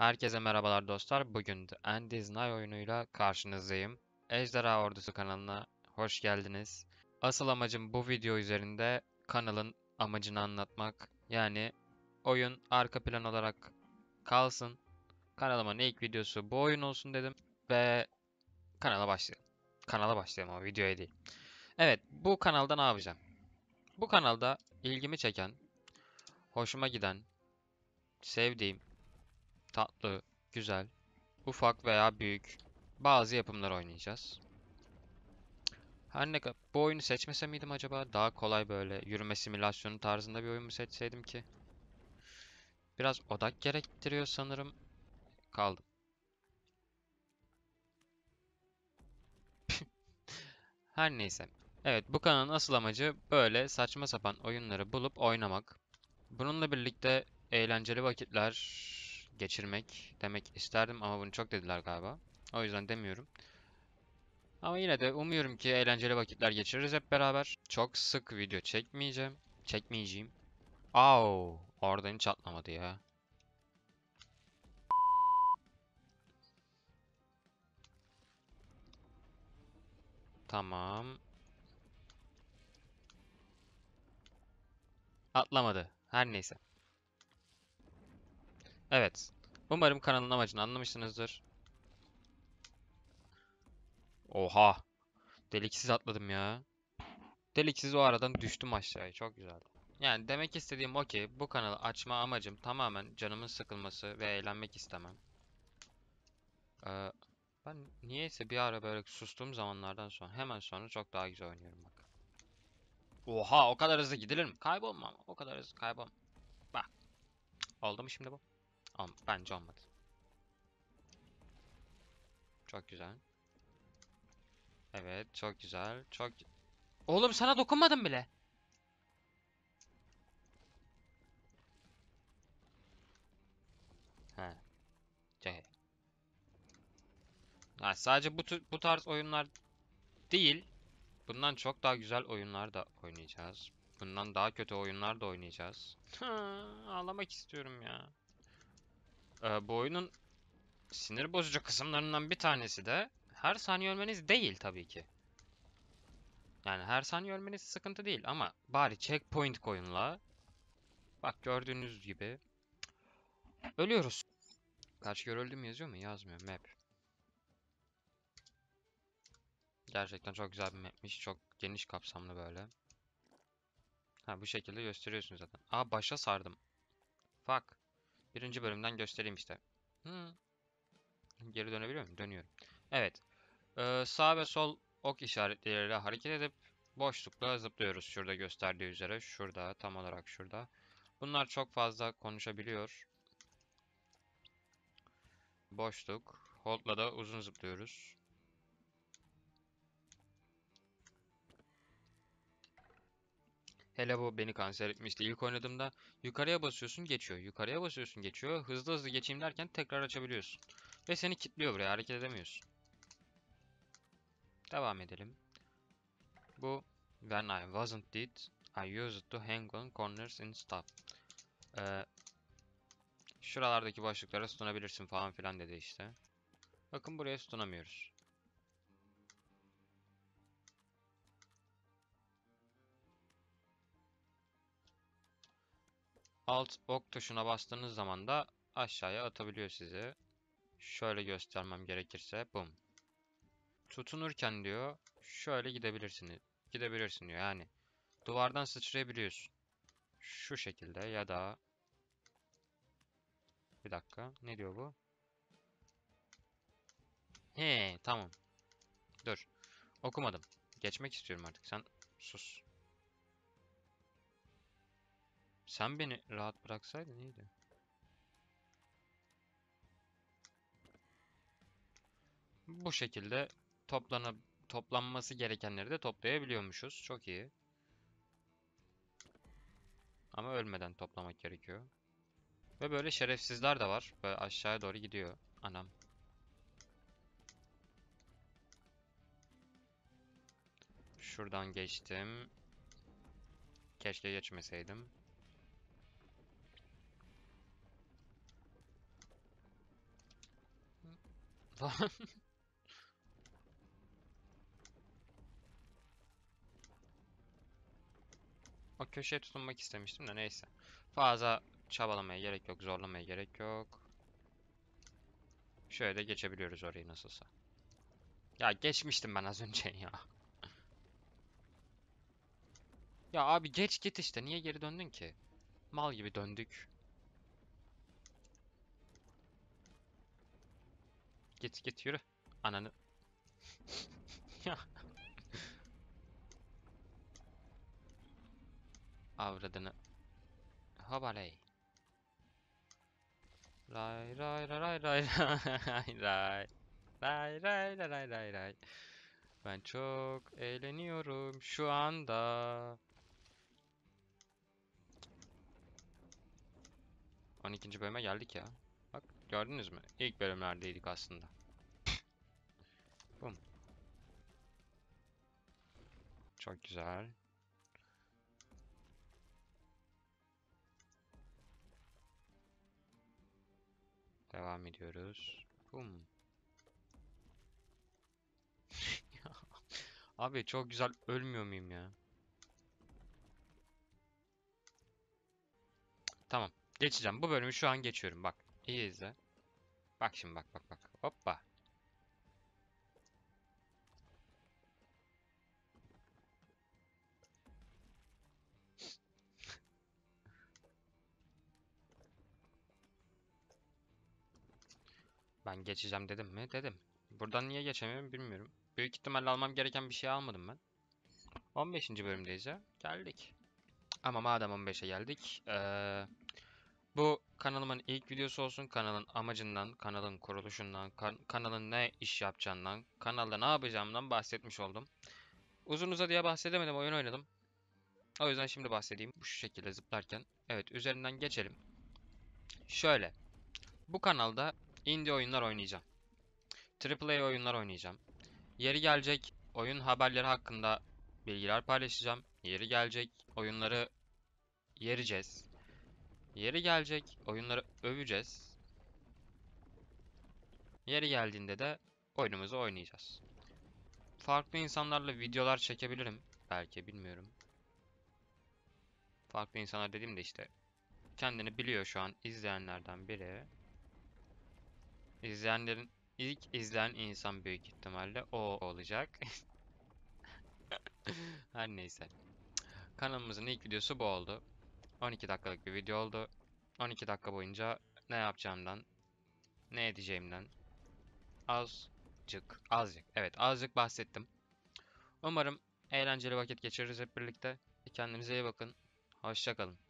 Herkese merhabalar dostlar. Bugün The End is Nigh oyunuyla karşınızdayım. Ejderha Ordusu kanalına hoş geldiniz. Asıl amacım bu video üzerinde kanalın amacını anlatmak. Yani oyun arka plan olarak kalsın. Kanalımın ilk videosu bu oyun olsun dedim. Ve kanala başlayalım. Kanala başlayalım ama videoya değil. Evet bu kanalda ne yapacağım? Bu kanalda ilgimi çeken, hoşuma giden, sevdiğim, tatlı, güzel, ufak veya büyük bazı yapımlar oynayacağız. Her ne kadar bu oyunu seçmese miydim acaba? Daha kolay böyle yürüme simülasyonu tarzında bir oyun mu seçseydim ki? Biraz odak gerektiriyor sanırım. Kaldım. Her neyse. Evet, bu kanalın asıl amacı böyle saçma sapan oyunları bulup oynamak. Bununla birlikte eğlenceli vakitler geçirmek demek isterdim ama bunu çok dediler galiba. O yüzden demiyorum. Ama yine de umuyorum ki eğlenceli vakitler geçiririz hep beraber. Çok sık video çekmeyeceğim. Çekmeyeceğim. Au, oradan hiç atlamadı ya. Tamam. Atlamadı. Her neyse. Evet. Umarım kanalın amacını anlamışsınızdır. Oha. Deliksiz atladım ya. Deliksiz o aradan düştüm aşağıya. Çok güzeldi. Yani demek istediğim o ki bu kanalı açma amacım tamamen canımın sıkılması ve eğlenmek istemem. Ee, ben niyeyse bir ara böyle sustuğum zamanlardan sonra hemen sonra çok daha güzel oynuyorum bak. Oha o kadar hızlı gidilir mi? Kaybolma ama o kadar hızlı kaybolma. Bak. Oldu mu şimdi bu? Olm bence olmadı. Çok güzel. Evet, çok güzel. Çok Oğlum sana dokunmadım bile. He. C. Ha, sadece bu bu tarz oyunlar değil. Bundan çok daha güzel oyunlar da oynayacağız. Bundan daha kötü oyunlar da oynayacağız. Ağlamak istiyorum ya. Ee, bu oyunun sinir bozucu kısımlarından bir tanesi de her saniye ölmeniz değil tabii ki. Yani her saniye ölmeniz sıkıntı değil ama bari checkpoint koyun la. Bak gördüğünüz gibi ölüyoruz. Kaç kere öldüm yazıyor mu? Yazmıyor. Map. Gerçekten çok güzel bir mapmiş. Çok geniş kapsamlı böyle. Ha bu şekilde gösteriyorsun zaten. Aa başa sardım. Fuck. Birinci bölümden göstereyim işte. Hmm. Geri dönebiliyor muyum? Dönüyorum. Evet. Ee, sağ ve sol ok işaretleriyle hareket edip boşlukla zıplıyoruz. Şurada gösterdiği üzere. Şurada. Tam olarak şurada. Bunlar çok fazla konuşabiliyor. Boşluk. Hold'la da uzun zıplıyoruz. Hele bu beni kanser etmişti. İlk oynadığımda yukarıya basıyorsun geçiyor. Yukarıya basıyorsun geçiyor. Hızlı hızlı geçeyim derken tekrar açabiliyorsun. Ve seni kilitliyor buraya. Hareket edemiyorsun. Devam edelim. Bu When I wasn't dead, I used to hang on corners and stop. Ee, şuralardaki boşluklara tutunabilirsin falan filan dedi işte. Bakın buraya tutunamıyoruz. Alt ok tuşuna bastığınız zaman da aşağıya atabiliyor sizi. Şöyle göstermem gerekirse bum. Tutunurken diyor şöyle gidebilirsin. Gidebilirsin diyor yani. Duvardan sıçrayabiliyorsun. Şu şekilde ya da bir dakika ne diyor bu? He tamam. Dur. Okumadım. Geçmek istiyorum artık. Sen sus. Sen beni rahat bıraksaydın iyiydi. Bu şekilde toplana toplanması gerekenleri de toplayabiliyormuşuz. Çok iyi. Ama ölmeden toplamak gerekiyor. Ve böyle şerefsizler de var. Böyle aşağıya doğru gidiyor. Anam. Şuradan geçtim. Keşke geçmeseydim. Falan. O köşeye tutunmak istemiştim de neyse. Fazla çabalamaya gerek yok, zorlamaya gerek yok. Şöyle de geçebiliyoruz orayı nasılsa. Ya geçmiştim ben az önce ya. Ya abi geç git işte. Niye geri döndün ki? Mal gibi döndük. Git git yürü. Ananı. Avradını. Hobaley. Ray ray ray ray ray ray ray. Ray ray ray ray ray ray. Ben çok eğleniyorum şu anda. 12. bölüme geldik ya. Gördünüz mü? İlk bölümlerdeydik aslında. Bum. Çok güzel. Devam ediyoruz. Bum. Abi çok güzel ölmüyor muyum ya? Tamam. Geçeceğim. Bu bölümü şu an geçiyorum. Bak. İyi izle. Bak şimdi bak bak bak. Hoppa. Ben geçeceğim dedim mi? Dedim. Buradan niye geçemiyorum bilmiyorum. Büyük ihtimalle almam gereken bir şey almadım ben. 15. bölümdeyiz ya. Geldik. Ama madem 15'e geldik. eee, bu kanalımın ilk videosu olsun. Kanalın amacından, kanalın kuruluşundan, kan- kanalın ne iş yapacağından, kanalda ne yapacağımdan bahsetmiş oldum. Uzun uzadıya bahsedemedim, oyun oynadım. O yüzden şimdi bahsedeyim. Bu şekilde zıplarken. Evet, üzerinden geçelim. Şöyle. Bu kanalda indie oyunlar oynayacağım. AAA oyunlar oynayacağım. Yeri gelecek oyun haberleri hakkında bilgiler paylaşacağım. Yeri gelecek oyunları yereceğiz. Yeri gelecek oyunları öveceğiz. Yeri geldiğinde de oyunumuzu oynayacağız. Farklı insanlarla videolar çekebilirim. Belki bilmiyorum. Farklı insanlar dediğimde işte kendini biliyor şu an izleyenlerden biri. İzleyenlerin ilk izleyen insan büyük ihtimalle o olacak. Her neyse. Kanalımızın ilk videosu bu oldu. 12 dakikalık bir video oldu. 12 dakika boyunca ne yapacağımdan, ne edeceğimden azıcık, azıcık, evet azıcık bahsettim. Umarım eğlenceli vakit geçiririz hep birlikte. Kendinize iyi bakın. Hoşça kalın.